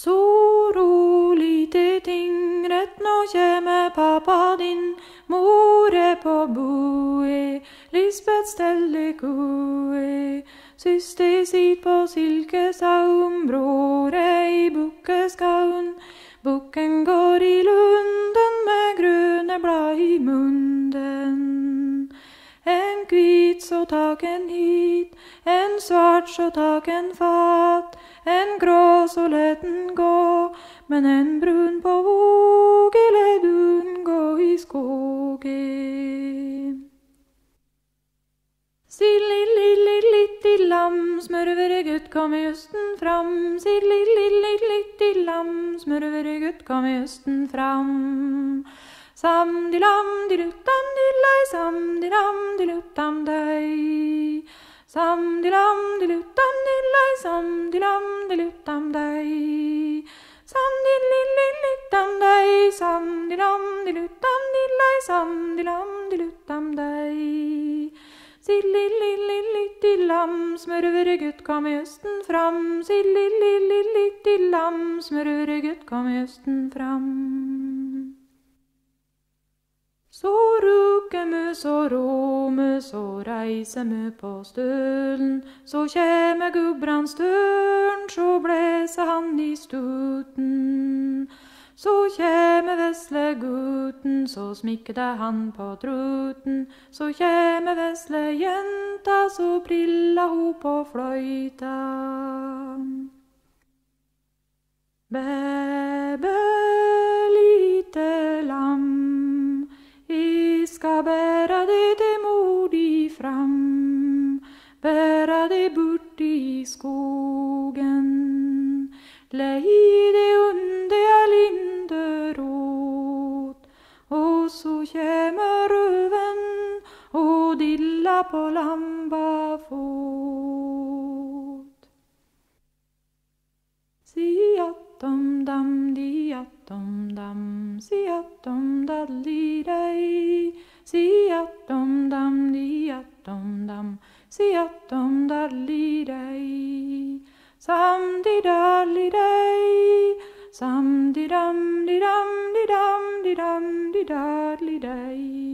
Så roligt i tingret, nå kjeme pappa din, mor på boe, Lisbeth ställde koe. Syster sit på silkesaum, bror i bukkeskaun, boken går i lunden med gröna blad i munnen. En kvit så taken hit, en svart så tak fatt, fat, en grå så lät den gå, men en brun på våge lät gå i skogen. Sill-lill-lill-litt-i-lam, smørveregutt kom i østen fram. Sill-lill-lill-litt-i-lam, smørveregutt kom i østen fram. Sam di lam di luttan di sam-di-lam-di-lut-dam-dei. Sam-di-lam-di-lut-dam-di-lei, sam-di-lam-di-lut-dam-dei. Sam-di-li-li-lit-dam-dei, sam-di-lam-di-lut-dam-di-lei, sam-di-lam-di-lut-dam-dei. Sill-li-li-li-litt-i-lam, kom i østen fram. Sill-li-li-li-litt-i-lam, kom i østen fram. Så rukker mø, så råmø, så reiser mö på stölen, Så käme gubbrans törn så blæser han i stuten. Så käme vesle gutten, så smickade han på truten. Så käme vesle jenta, så prilla ho på flöjta. Ska bära dig till modig fram, bära dig bort i skogen. Lägg i det underliga linder åt, och så kämer röven och dilla på lambafot. Siatom dam diatom dam siatom dadlidej Si att dom dam di att dom dam, si-at-dom-dadli-dei, si-at-dom-dam. Sam-di-dadli-dei, sam-di-dam-di-dam-di-dam-di-dam-di-dadli-dei.